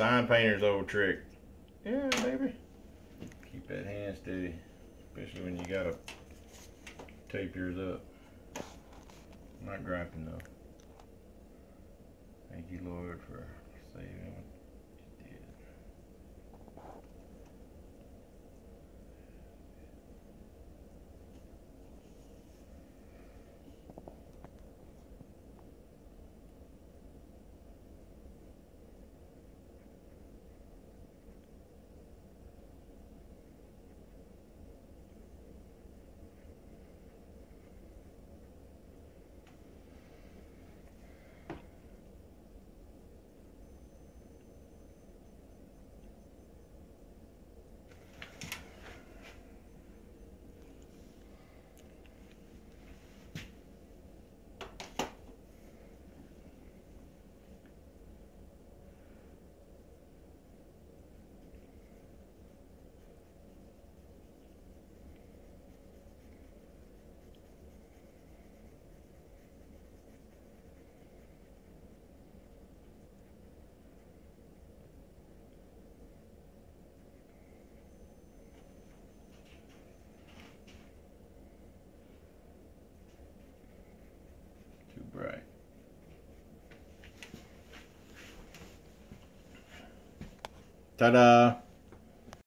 Sign painter's old trick. Yeah, baby. Keep that hand steady, especially when you gotta tape yours up. I'm not griping though. Thank you, Lord, for saving Ta.